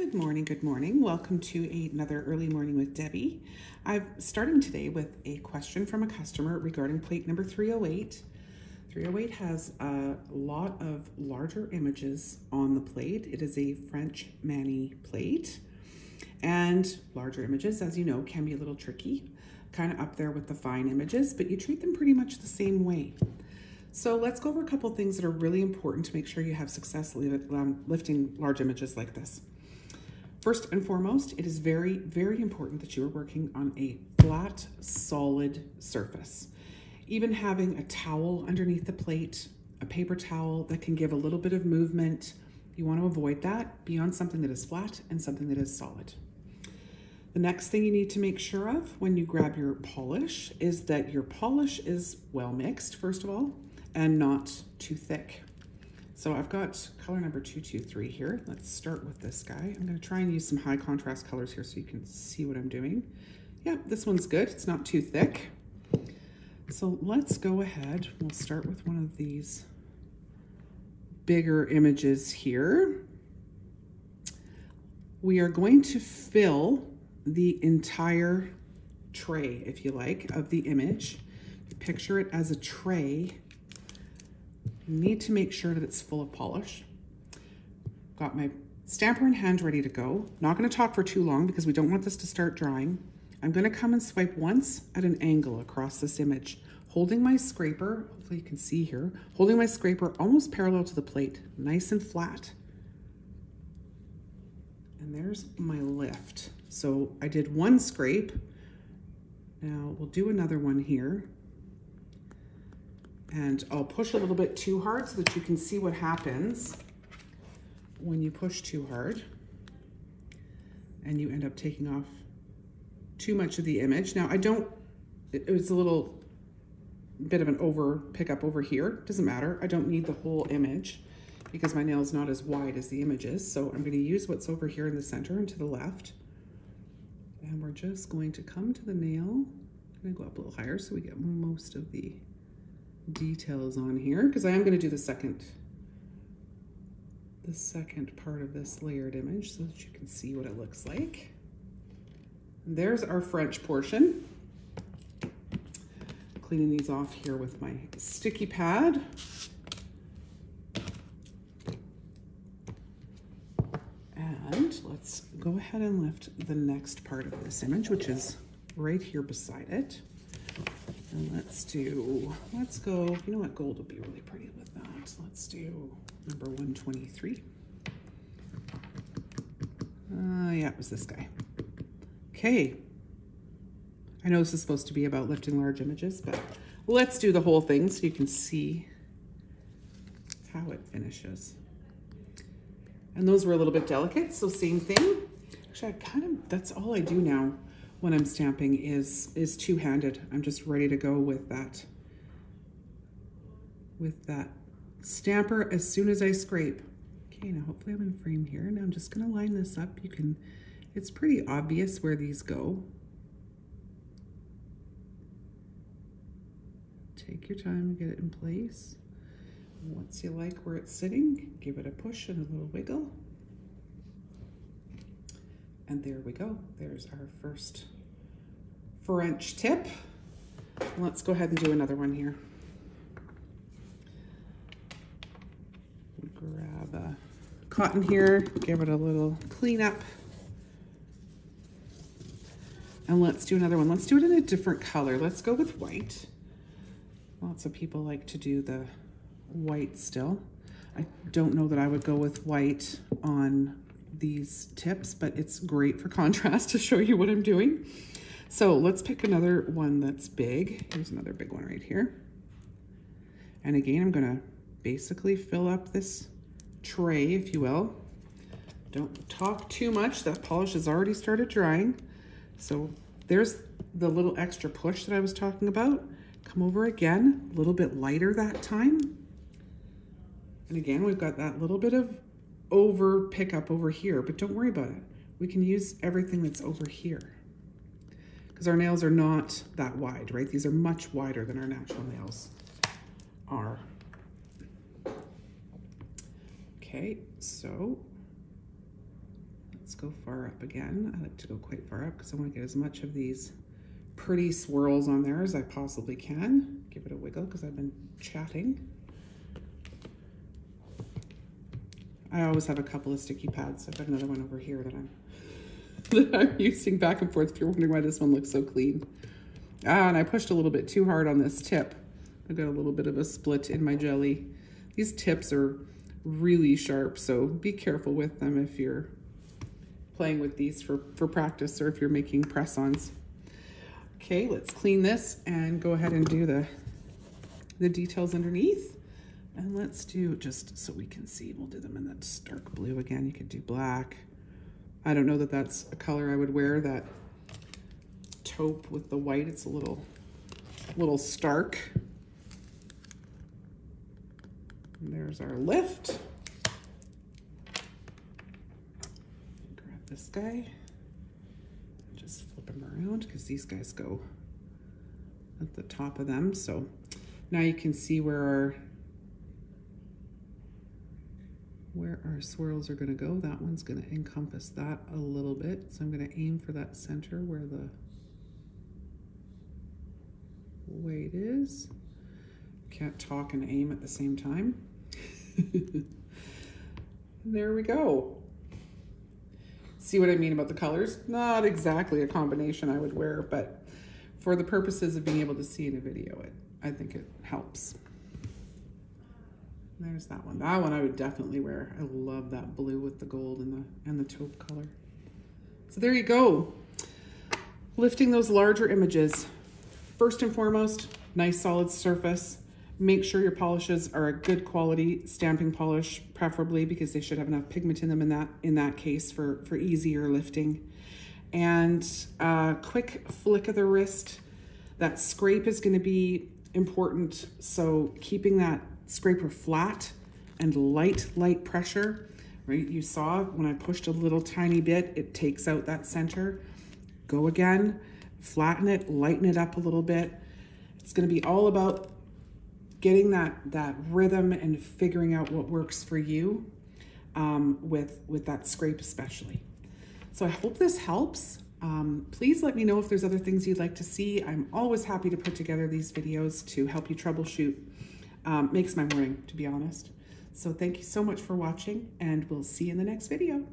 Good morning, good morning. Welcome to another early morning with Debbie. I'm starting today with a question from a customer regarding plate number 308. 308 has a lot of larger images on the plate. It is a French Mani plate and larger images, as you know, can be a little tricky, kind of up there with the fine images, but you treat them pretty much the same way. So let's go over a couple things that are really important to make sure you have success lifting large images like this. First and foremost, it is very, very important that you are working on a flat, solid surface. Even having a towel underneath the plate, a paper towel that can give a little bit of movement, you want to avoid that. Be on something that is flat and something that is solid. The next thing you need to make sure of when you grab your polish is that your polish is well mixed, first of all, and not too thick. So I've got color number 223 here. Let's start with this guy. I'm gonna try and use some high contrast colors here so you can see what I'm doing. Yeah, this one's good. It's not too thick. So let's go ahead. We'll start with one of these bigger images here. We are going to fill the entire tray, if you like, of the image. Picture it as a tray need to make sure that it's full of polish. Got my stamper in hand ready to go. Not gonna talk for too long because we don't want this to start drying. I'm gonna come and swipe once at an angle across this image, holding my scraper, hopefully you can see here, holding my scraper almost parallel to the plate, nice and flat. And there's my lift. So I did one scrape. Now we'll do another one here. And I'll push a little bit too hard so that you can see what happens when you push too hard and you end up taking off too much of the image. Now I don't, it was a little bit of an over pickup over here. Doesn't matter. I don't need the whole image because my nail is not as wide as the image is. So I'm going to use what's over here in the center and to the left. And we're just going to come to the nail. I'm going to go up a little higher so we get most of the details on here because I am going to do the second the second part of this layered image so that you can see what it looks like. And there's our French portion. Cleaning these off here with my sticky pad. And let's go ahead and lift the next part of this image, which is right here beside it. And let's do, let's go, you know what, gold would be really pretty with that. Let's do number 123. Uh, yeah, it was this guy. Okay. I know this is supposed to be about lifting large images, but let's do the whole thing so you can see how it finishes. And those were a little bit delicate, so same thing. Actually, I kind of, that's all I do now when I'm stamping is, is two-handed. I'm just ready to go with that, with that stamper as soon as I scrape. Okay, now hopefully I'm in frame here. Now I'm just gonna line this up. You can, it's pretty obvious where these go. Take your time and get it in place. Once you like where it's sitting, give it a push and a little wiggle. And there we go. There's our first French tip. Let's go ahead and do another one here. Grab a cotton here, give it a little cleanup. And let's do another one. Let's do it in a different color. Let's go with white. Lots of people like to do the white still. I don't know that I would go with white on these tips, but it's great for contrast to show you what I'm doing. So let's pick another one that's big. Here's another big one right here. And again, I'm gonna basically fill up this tray, if you will. Don't talk too much. That polish has already started drying. So there's the little extra push that I was talking about. Come over again, a little bit lighter that time. And again, we've got that little bit of over pickup over here, but don't worry about it. We can use everything that's over here because our nails are not that wide, right? These are much wider than our natural nails are. Okay, so let's go far up again. I like to go quite far up because I want to get as much of these pretty swirls on there as I possibly can. Give it a wiggle because I've been chatting. I always have a couple of sticky pads. I've got another one over here that I'm that I'm using back and forth if you're wondering why this one looks so clean. Ah, and I pushed a little bit too hard on this tip. I got a little bit of a split in my jelly. These tips are really sharp, so be careful with them if you're playing with these for, for practice or if you're making press-ons. Okay, let's clean this and go ahead and do the, the details underneath. And let's do, just so we can see, we'll do them in that dark blue again. You could do black. I don't know that that's a color I would wear, that taupe with the white. It's a little, little stark. And there's our lift. Grab this guy. Just flip him around because these guys go at the top of them. So now you can see where our where our swirls are going to go. That one's going to encompass that a little bit. So I'm going to aim for that center where the weight is. Can't talk and aim at the same time. there we go. See what I mean about the colors? Not exactly a combination I would wear, but for the purposes of being able to see in a video, it I think it helps. There's that one. That one I would definitely wear. I love that blue with the gold and the and the taupe color. So there you go. Lifting those larger images. First and foremost, nice solid surface. Make sure your polishes are a good quality stamping polish, preferably because they should have enough pigment in them in that in that case for, for easier lifting. And a quick flick of the wrist. That scrape is gonna be important. So keeping that scraper flat and light, light pressure, right? You saw when I pushed a little tiny bit, it takes out that center. Go again, flatten it, lighten it up a little bit. It's gonna be all about getting that, that rhythm and figuring out what works for you um, with, with that scrape especially. So I hope this helps. Um, please let me know if there's other things you'd like to see. I'm always happy to put together these videos to help you troubleshoot. Um, makes my morning, to be honest. So thank you so much for watching and we'll see you in the next video.